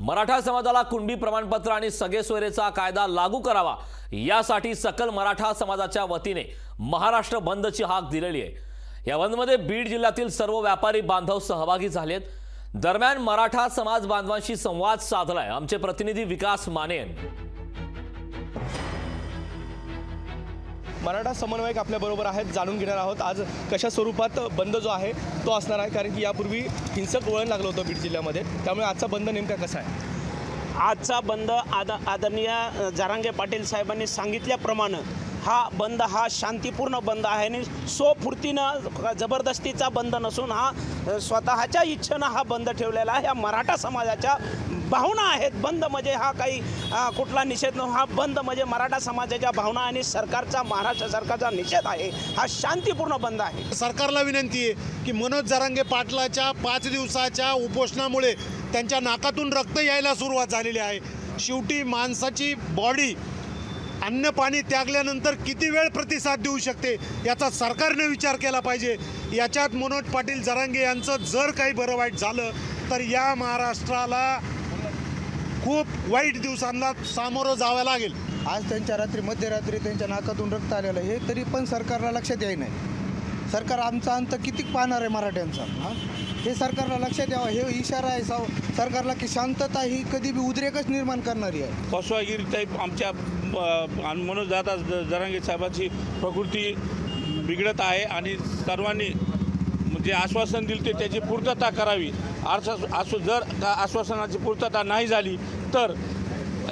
मराठा समाजाला कुणबी प्रमाणपत्र आणि सगळे सोयरेचा कायदा लागू करावा यासाठी सकल मराठा समाजाच्या वतीने महाराष्ट्र बंदची हाक दिलेली आहे. या बंदमध्ये बीड जिल्ह्यातील सर्व व्यापारी बांधव सहभागी झालेत. दरम्यान मराठा समाज बांधवांशी संवाद साधलाय. आमचे प्रतिनिधी विकास माने यांनी मराठा समन्वयक आपल्याबरोबर आहेत जाणून घेणार आहोत. आज कशा स्वरूपात बंद जो आहे तो असणार आहे. कारण की यापूर्वी हिंसक वळण लागलं होतं बीड जिल्ह्यामध्ये. त्यामुळे आजचा बंद नेमका कसा आहे? आजचा बंद आद आदरणीय जारांगे पाटील साहेबांनी सांगितल्याप्रमाणे हा बंद हा शांतीपूर्ण बंद आहे आणि स्वफूर्तीनं जबरदस्तीचा बंद नसून हा स्वतःच्या इच्छेनं हा बंद ठेवलेला आहे. ह्या मराठा समाजाच्या भावना आहेत. बंद म्हणजे हा काही कुठला निषेध न हा बंद म्हणजे मराठा समाजाच्या भावना आणि सरकारचा महाराष्ट्र सरकारचा निषेध आहे. हा शांतीपूर्ण बंद आहे. सरकारला विनंती आहे की मनोज जरांगे पाटलाच्या पाच दिवसाच्या उपोषणामुळे त्यांच्या नाकातून रक्त यायला सुरुवात झालेली आहे. शेवटी माणसाची बॉडी अन्न पाणी त्यागल्यानंतर किती वेळ प्रतिसाद देऊ शकते याचा सरकारने विचार केला पाहिजे. याच्यात मनोज पाटील जरांगे यांचं जर काही बरं वाईट झालं तर या महाराष्ट्राला खूप वाईट दिवसांना सामोरं जावं लागेल. आज त्यांच्या रात्री मध्यरात्री त्यांच्या नाकातून रक्त आलेलं आहे. हे तरी पण सरकारला लक्षात येई नाही. सरकार आमचा अंत किती पाहणार आहे मराठ्यांचा हां? हे सरकारला लक्षात द्यावं हे इशारा आहे साव सरकारला की शांतता ही कधी बी उद्रेकच निर्माण करणारी आहे. फसवागिरी टाईप आमच्या म्हणून जाता मनोज दादा ज- जरांगे साहेबांची प्रकृती बिघडत आहे आणि सर्वांनी जे आश्वासन दिलं ते त्याची पूर्तता करावी. आश्वास आश्व जर का आश्वासनाची पूर्तता नाही झाली तर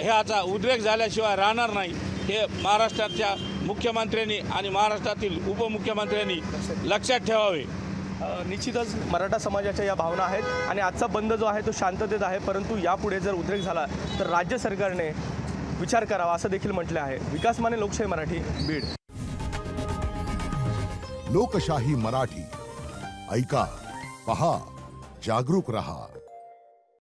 ह्याचा उद्रेक झाल्याशिवाय राहणार नाही. हे महाराष्ट्राच्या मुख्यमंत्र्यांनी आणि महाराष्ट्रातील उपमुख्यमंत्र्यांनी लक्षात ठेवावे. निश्चितच मराठा समाजाच्या या भावना आहेत आणि आजचा बंद जो आहे तो शांततेत आहे परंतु यापुढे जर उद्रेक झाला तर राज्य सरकारने विचार करावा असं देखील म्हटलं आहे. विकास माने लोकशाही मराठी बीड. लोकशाही मराठी. ऐका पहा जागरूक रहा.